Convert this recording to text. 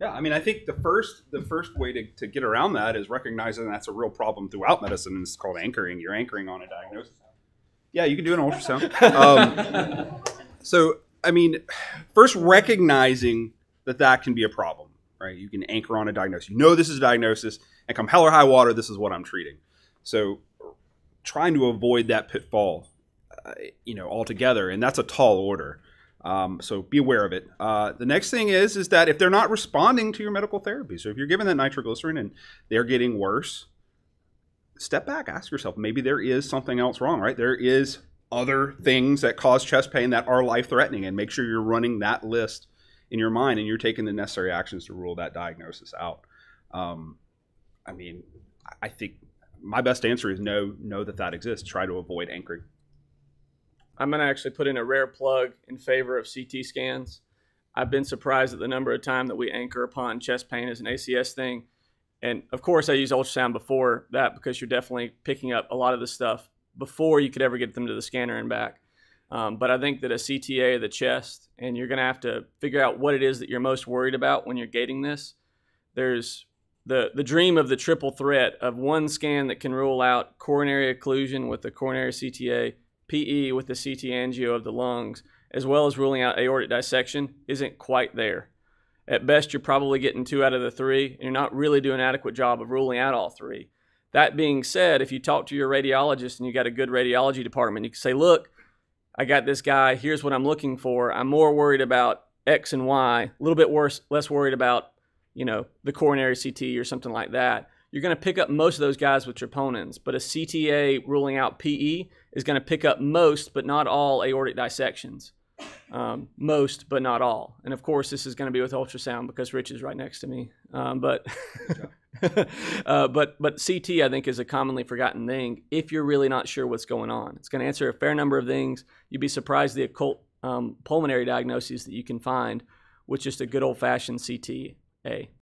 Yeah, I mean, I think the first the first way to, to get around that is recognizing that's a real problem throughout medicine. And it's called anchoring. You're anchoring on a diagnosis. Yeah, you can do an ultrasound. Um, so, I mean, first recognizing that that can be a problem, right? You can anchor on a diagnosis. You know this is a diagnosis, and come hell or high water, this is what I'm treating. So, trying to avoid that pitfall, uh, you know, altogether, and that's a tall order. Um, so be aware of it. Uh, the next thing is is that if they're not responding to your medical therapy, so if you're given that nitroglycerin and they're getting worse, step back, ask yourself, maybe there is something else wrong, right? There is other things that cause chest pain that are life threatening, and make sure you're running that list in your mind and you're taking the necessary actions to rule that diagnosis out. Um, I mean, I think my best answer is no, know that that exists. Try to avoid anchoring. I'm going to actually put in a rare plug in favor of CT scans. I've been surprised at the number of time that we anchor upon chest pain as an ACS thing. And of course, I use ultrasound before that because you're definitely picking up a lot of the stuff before you could ever get them to the scanner and back. Um, but I think that a CTA of the chest, and you're going to have to figure out what it is that you're most worried about when you're gating this. There's the, the dream of the triple threat of one scan that can rule out coronary occlusion with the coronary CTA, PE with the CT angio of the lungs, as well as ruling out aortic dissection, isn't quite there. At best, you're probably getting two out of the three, and you're not really doing an adequate job of ruling out all three. That being said, if you talk to your radiologist and you got a good radiology department, you can say, look, I got this guy, here's what I'm looking for. I'm more worried about X and Y, a little bit worse, less worried about, you know, the coronary CT or something like that. You're going to pick up most of those guys with troponins, but a CTA ruling out PE is going to pick up most, but not all aortic dissections. Um, most, but not all. And of course, this is going to be with ultrasound because Rich is right next to me. Um, but uh, but but CT I think is a commonly forgotten thing if you're really not sure what's going on. It's going to answer a fair number of things. You'd be surprised the occult um, pulmonary diagnoses that you can find with just a good old fashioned CTA.